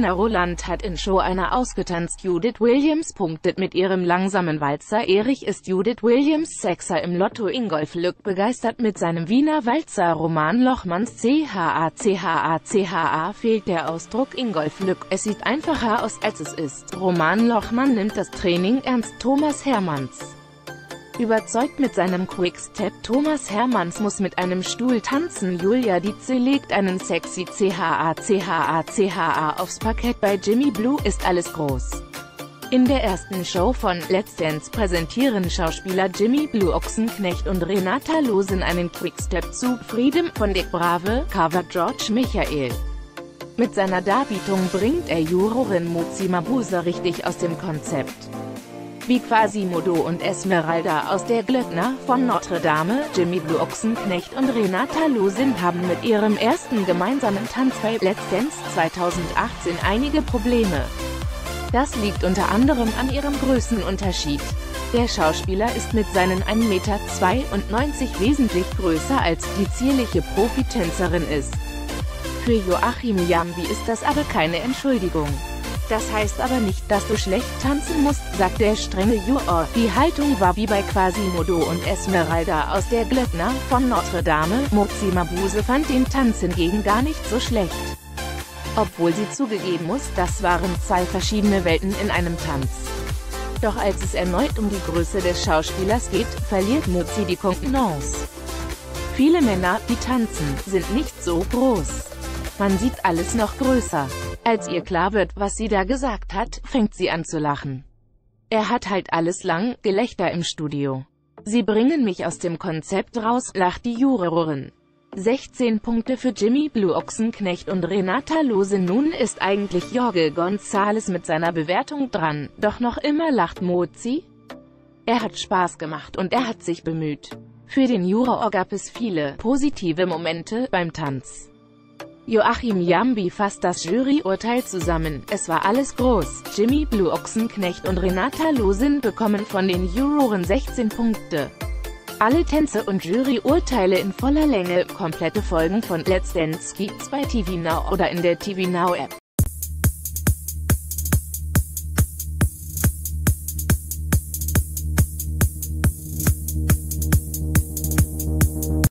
Karina Roland hat in Show einer ausgetanzt. Judith Williams punktet mit ihrem langsamen Walzer. Erich ist Judith Williams Sechser im Lotto. Ingolf Lück begeistert mit seinem Wiener Walzer. Roman Lochmanns CHA CHA CHA fehlt der Ausdruck Ingolf Lück. Es sieht einfacher aus als es ist. Roman Lochmann nimmt das Training ernst. Thomas Hermanns Überzeugt mit seinem Quickstep Thomas Hermanns muss mit einem Stuhl tanzen Julia Dietze legt einen sexy CHA CHA CHA aufs Parkett bei Jimmy Blue ist alles groß. In der ersten Show von Let's Dance präsentieren Schauspieler Jimmy Blue Ochsenknecht und Renata Losen einen Quickstep zu Freedom von Dick Brave, Cover George Michael. Mit seiner Darbietung bringt er Jurorin Mozi Mabuse richtig aus dem Konzept wie Quasimodo und Esmeralda aus der Glöckner von Notre Dame, Jimmy Blue Ochsenknecht und Renata Losin haben mit ihrem ersten gemeinsamen Tanz bei Let's Dance 2018 einige Probleme. Das liegt unter anderem an ihrem Größenunterschied. Der Schauspieler ist mit seinen 1,92 Meter wesentlich größer als die zierliche Profitänzerin ist. Für Joachim Jambi ist das aber keine Entschuldigung. Das heißt aber nicht, dass du schlecht tanzen musst, sagt der strenge Juror. Die Haltung war wie bei Quasimodo und Esmeralda aus der Glöckner von Notre Dame. Mozi Mabuse fand den Tanz hingegen gar nicht so schlecht. Obwohl sie zugegeben muss, das waren zwei verschiedene Welten in einem Tanz. Doch als es erneut um die Größe des Schauspielers geht, verliert Mozi die Kontenance. Viele Männer, die tanzen, sind nicht so groß. Man sieht alles noch größer. Als ihr klar wird, was sie da gesagt hat, fängt sie an zu lachen. Er hat halt alles lang, Gelächter im Studio. Sie bringen mich aus dem Konzept raus, lacht die Jurorin. 16 Punkte für Jimmy Blue Ochsenknecht und Renata Lose. Nun ist eigentlich Jorge González mit seiner Bewertung dran, doch noch immer lacht Mozi. Er hat Spaß gemacht und er hat sich bemüht. Für den Juror gab es viele positive Momente beim Tanz. Joachim Jambi fasst das Juryurteil zusammen. Es war alles groß. Jimmy Blue Ochsenknecht und Renata Losin bekommen von den Juroren 16 Punkte. Alle Tänze und Juryurteile in voller Länge, komplette Folgen von Let's Dance gibt's bei TV Now oder in der TV Now App.